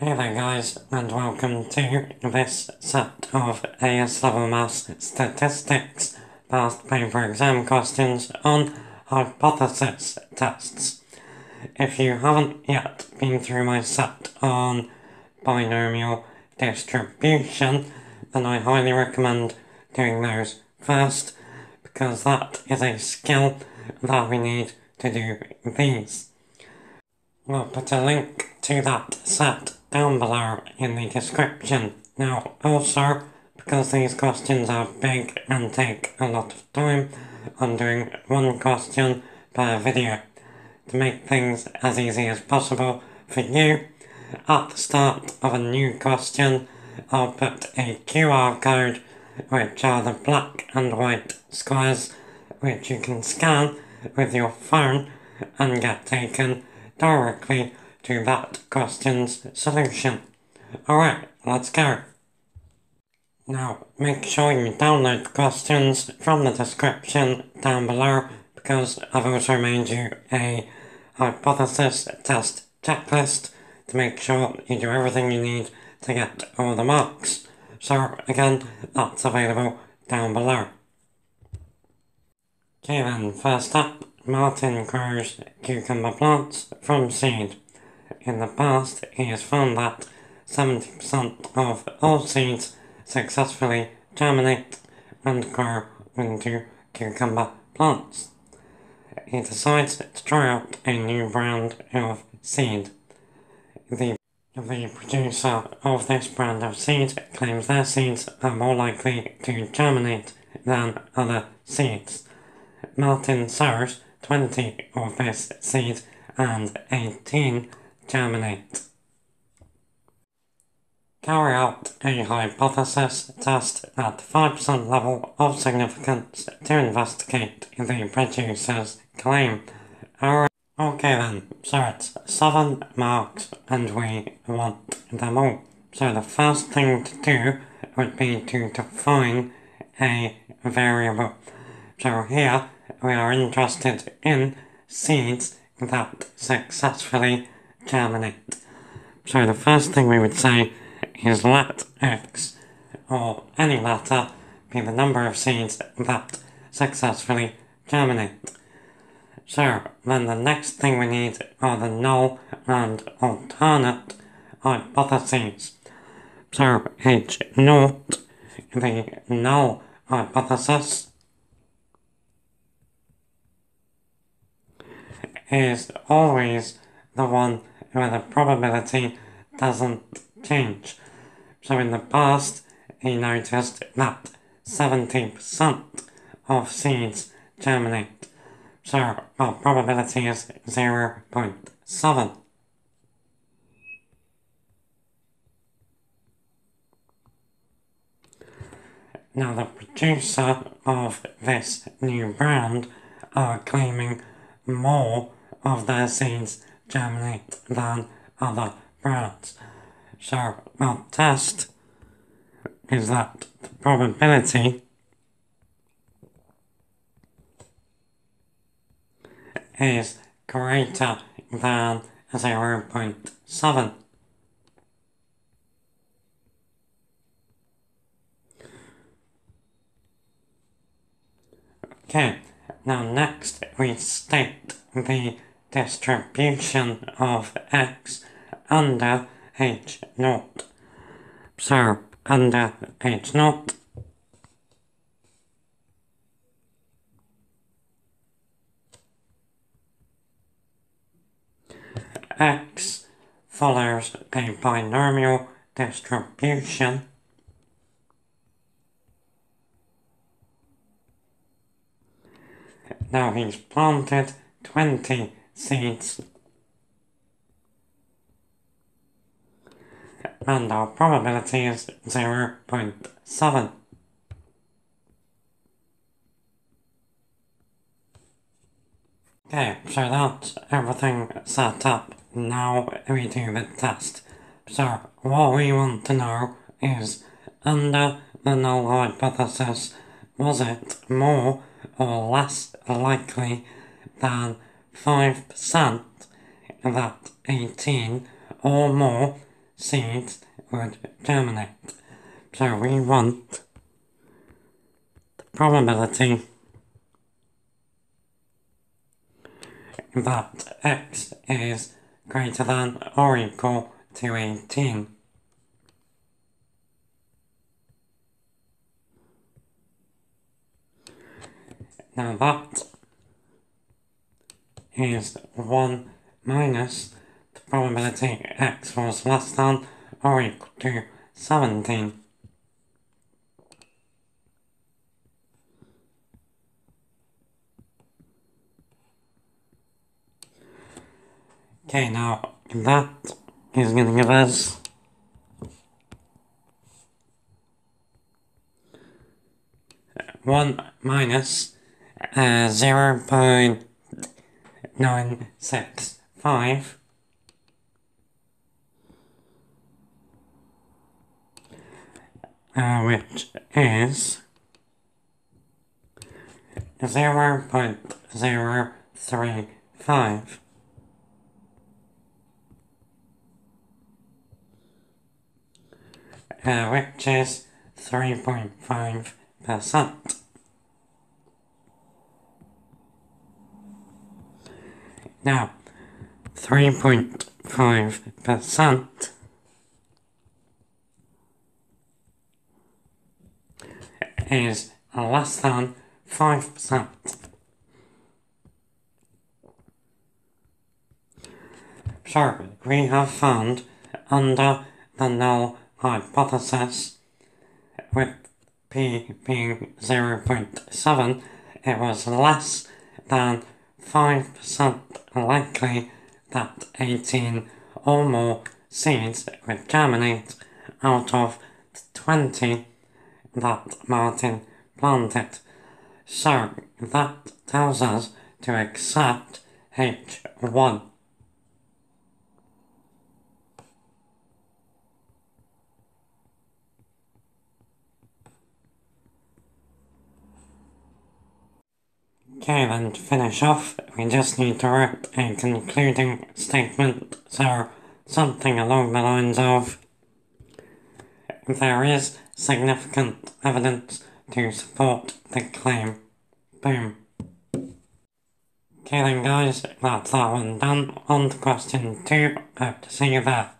Hey there guys, and welcome to this set of AS level maths statistics past paper exam questions on hypothesis tests. If you haven't yet been through my set on binomial distribution, then I highly recommend doing those first, because that is a skill that we need to do these. We'll put a link to that set down below in the description. Now, also, because these questions are big and take a lot of time, I'm doing one question per video to make things as easy as possible for you. At the start of a new question, I'll put a QR code, which are the black and white squares, which you can scan with your phone and get taken directly to that question's solution. Alright, let's go. Now, make sure you download the questions from the description down below because I've also made you a hypothesis test checklist to make sure you do everything you need to get all the marks. So, again, that's available down below. Okay then, first up, Martin grows cucumber plants from seed. In the past, he has found that 70% of all seeds successfully germinate and grow into cucumber plants. He decides to try out a new brand of seed. The, the producer of this brand of seed claims their seeds are more likely to germinate than other seeds. Martin sows 20 of this seed and 18 Carry out a hypothesis test at the 5% level of significance to investigate the producer's claim. Okay then, so it's 7 marks and we want them all. So the first thing to do would be to define a variable. So here we are interested in seeds that successfully germinate. So the first thing we would say is let x, or any letter, be the number of seeds that successfully germinate. So then the next thing we need are the null and alternate hypotheses. So H naught, the null hypothesis, is always the one where the probability doesn't change. So in the past, he noticed that 70% of seeds germinate. So our probability is 0.7. Now the producer of this new brand are claiming more of their seeds than other brands. So our test is that the probability is greater than 0.7. Okay, now next we state the distribution of x under h naught. So, under h naught, x follows a binomial distribution Now he's planted 20 seeds. And our probability is 0.7. Okay, so that's everything set up. Now we do the test. So what we want to know is, under the null hypothesis, was it more or less likely than 5% that 18 or more seeds would germinate. So we want the probability that x is greater than or equal to 18. Now that is 1 minus the probability x was less than or equal to 17. Okay, now that is going to give us one minus uh, zero point nine six five. Uh, which is zero point zero three five. Uh, which is 3.5%. Now, 3.5% is less than 5%. So, we have found under the null hypothesis with p being 0.7, it was less than 5% likely that 18 or more seeds would germinate out of the 20 that Martin planted. So that tells us to accept H1. Okay, then to finish off, we just need to write a concluding statement, so something along the lines of There is significant evidence to support the claim. Boom. Okay then guys, that's that one done. On to question two. Hope to see you there.